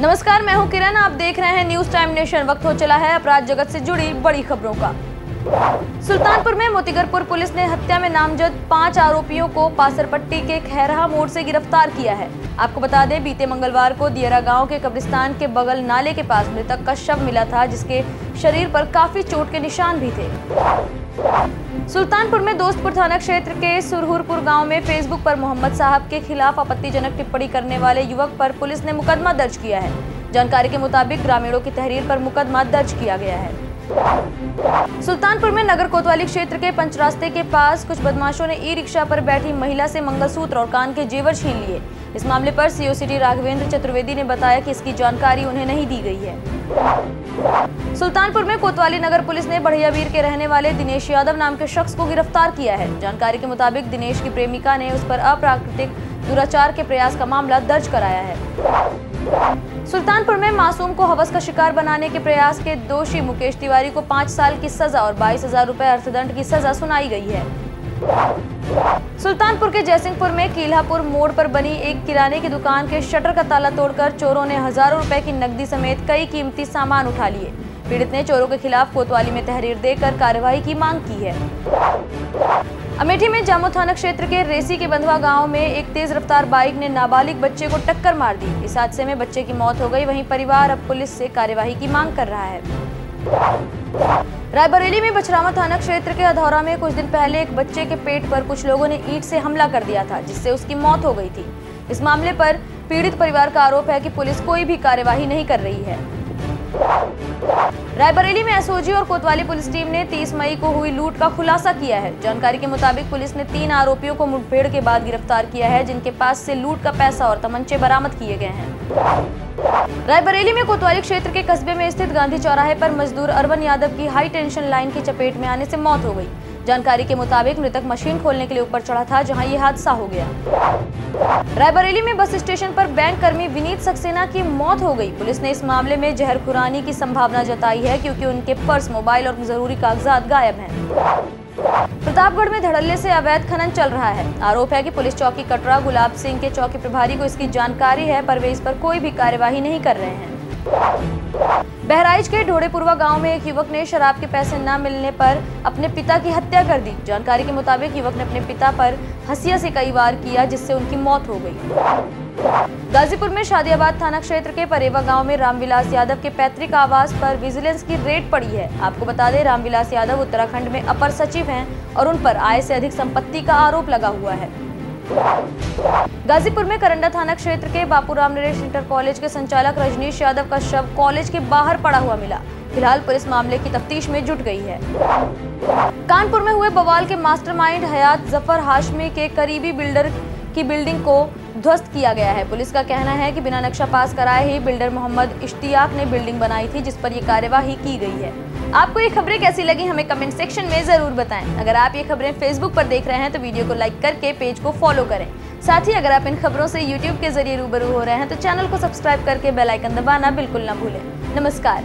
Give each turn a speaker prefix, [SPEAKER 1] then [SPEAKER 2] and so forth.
[SPEAKER 1] नमस्कार, मैं हूँ किरण। आप देख रहे हैं न्यूज़ टाइम नेशन। वक्त हो चला है अपराध जगत से जुड़ी बड़ी खबरों का। सुल्तानपुर में मोतीगरपुर पुलिस ने हत्या में नामजद पाँच आरोपियों को पासरपट्टी के खैरहा मोड़ से गिरफ़्तार किया है। आपको बता दें, बीते मंगलवार को दियरा गाँव के कब्रिस्तान के बगल नाले के पास मृतक का शव मिला था, जिसके शरीर पर काफ़ी चोट के निशान भी थे। सुल्तानपुर में दोस्तपुर थाना क्षेत्र के सुरहुरपुर गाँव में फेसबुक पर मोहम्मद साहब के खिलाफ आपत्तिजनक टिप्पणी करने वाले युवक पर पुलिस ने मुकदमा दर्ज किया है। जानकारी के मुताबिक ग्रामीणों की तहरीर पर मुकदमा दर्ज किया गया है। सुल्तानपुर में नगर कोतवाली क्षेत्र के पंचरास्ते के पास कुछ बदमाशों ने ई रिक्शा पर बैठी महिला से मंगलसूत्र और कान के जेवर छीन लिए। इस मामले पर सीओ सिटी राघवेंद्र चतुर्वेदी ने बताया कि इसकी जानकारी उन्हें नहीं दी गई है। सुल्तानपुर में कोतवाली नगर पुलिस ने बढ़ियावीर के रहने वाले दिनेश यादव नाम के शख्स को गिरफ़्तार किया है। जानकारी के मुताबिक दिनेश की प्रेमिका ने उस पर अप्राकृतिक दुराचार के प्रयास का मामला दर्ज कराया है। सुल्तानपुर में मासूम को हवस का शिकार बनाने के प्रयास के दोषी मुकेश तिवारी को पाँच साल की सजा और बाईस हज़ार रूपए अर्थदंड की सजा सुनाई गई है। सुल्तानपुर के जयसिंहपुर में कीलापुर मोड़ पर बनी एक किराने की दुकान के शटर का ताला तोड़कर चोरों ने हज़ारों रुपए की नकदी समेत कई कीमती सामान उठा लिए। पीड़ित ने चोरों के खिलाफ कोतवाली में तहरीर देकर कार्यवाही की मांग की है। अमेठी में जामो थाना क्षेत्र के रेसी के बंधवा गाँव में एक तेज रफ्तार बाइक ने नाबालिग बच्चे को टक्कर मार दी। इस हादसे में बच्चे की मौत हो गई, वहीं परिवार अब पुलिस से कार्यवाही की मांग कर रहा है। रायबरेली में बछरावा थाना क्षेत्र के अधौरा में कुछ दिन पहले एक बच्चे के पेट पर कुछ लोगों ने ईंट से हमला कर दिया था, जिससे उसकी मौत हो गई थी। इस मामले पर पीड़ित परिवार का आरोप है कि पुलिस कोई भी कार्यवाही नहीं कर रही है। रायबरेली में एसओजी और कोतवाली पुलिस टीम ने 30 मई को हुई लूट का खुलासा किया है। जानकारी के मुताबिक पुलिस ने तीन आरोपियों को मुठभेड़ के बाद गिरफ़्तार किया है, जिनके पास से लूट का पैसा और तमंचे बरामद किए गए हैं। रायबरेली में कोतवाली क्षेत्र के कस्बे में स्थित गांधी चौराहे पर मजदूर अरवन यादव की हाई टेंशन लाइन की चपेट में आने से मौत हो गई। जानकारी के मुताबिक मृतक मशीन खोलने के लिए ऊपर चढ़ा था, जहाँ ये हादसा हो गया। रायबरेली में बस स्टेशन पर बैंक कर्मी विनीत सक्सेना की मौत हो गई। पुलिस ने इस मामले में जहर खुरानी की संभावना जताई है, क्योंकि उनके पर्स, मोबाइल और ज़रूरी कागजात गायब हैं। प्रतापगढ़ में धड़ल्ले से अवैध खनन चल रहा है। आरोप है कि पुलिस चौकी कटरा गुलाब सिंह के चौकी प्रभारी को इसकी जानकारी है, पर वे इस पर कोई भी कार्यवाही नहीं कर रहे हैं। बहराइच के ढोड़ेपुरवा गाँव में एक युवक ने शराब के पैसे न मिलने पर अपने पिता की हत्या कर दी। जानकारी के मुताबिक युवक ने अपने पिता पर हंसिया से कई बार किया, जिससे उनकी मौत हो गई। गाजीपुर में शादियाबाद थाना क्षेत्र के परेवा गाँव में रामविलास यादव के पैतृक आवास पर विजिलेंस की रेड पड़ी है। आपको बता दें, रामविलास यादव उत्तराखंड में अपर सचिव हैं और उन पर आय से अधिक संपत्ति का आरोप लगा हुआ है। गाजीपुर में करंडा थाना क्षेत्र के बापू राम नरेश इंटर कॉलेज के संचालक रजनीश यादव का शव कॉलेज के बाहर पड़ा हुआ मिला। फ़िलहाल पुलिस मामले की तफ्तीश में जुट गई है। कानपुर में हुए बवाल के मास्टरमाइंड हयात ज़फ़र हाशमी के करीबी बिल्डर की बिल्डिंग को ध्वस्त किया गया है। पुलिस का कहना है कि बिना नक्शा पास कराए ही बिल्डर मोहम्मद इश्तियाक ने बिल्डिंग बनाई थी, जिस पर ये कार्यवाही की गई है। आपको ये खबरें कैसी लगी, हमें कमेंट सेक्शन में ज़रूर बताएँ। अगर आप ये खबरें फेसबुक पर देख रहे हैं तो वीडियो को लाइक करके पेज को फॉलो करें। साथ ही अगर आप इन खबरों से यूट्यूब के ज़रिए रूबरू हो रहे हैं तो चैनल को सब्सक्राइब करके बेलाइकन दबाना बिल्कुल ना भूलें। नमस्कार।